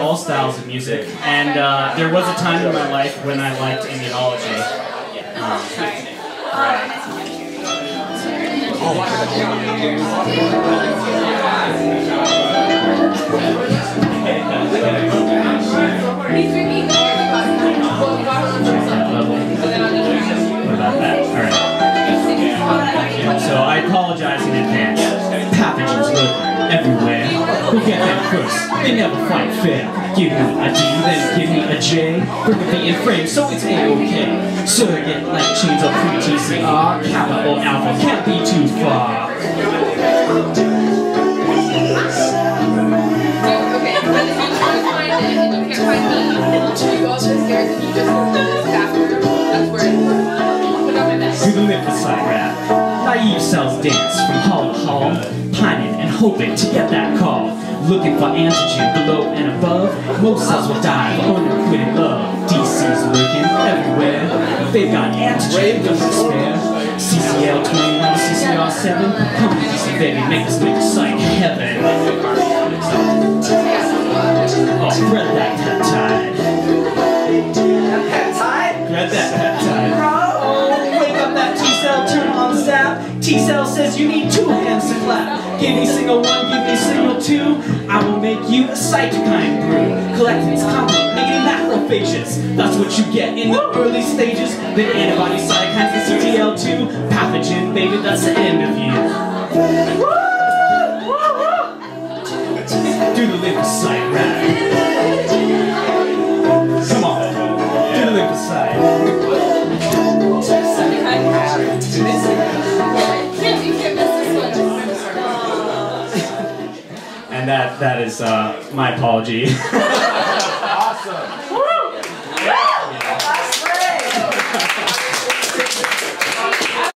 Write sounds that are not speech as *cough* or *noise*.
all styles of music, and uh, there was a time in my life when I liked immunology. Um. *laughs* So I apologize in advance. Who get them first? They never fight fair. Give me a D, then give me a J. Bring V in frame, so it's A-OK. Surrogate light chains of pre-TCR. Kappa or alpha can't be too far. Do the lymphocyte rap. Naive cells dance from hall to hall, pining and hoping to get that call. Looking for antigen below and above. Most cells will die of unrequited love. DC's lurking everywhere. They've got antigen to spare. CCL 21, CCR 7. Come on, baby, make this lymphocyte heaven. Turn zap. T cell says you need two hands to clap. Give me signal one, give me signal two. I will make you a cytokine brew. Collectins, complement, making macrophages. That's what you get in the early stages. Then antibody cytokines and CTL2. Pathogen, baby, that's the end of you. Do the lymphocyte rap. Come on, do the lymphocyte. and that that is uh, my apology. *laughs* awesome.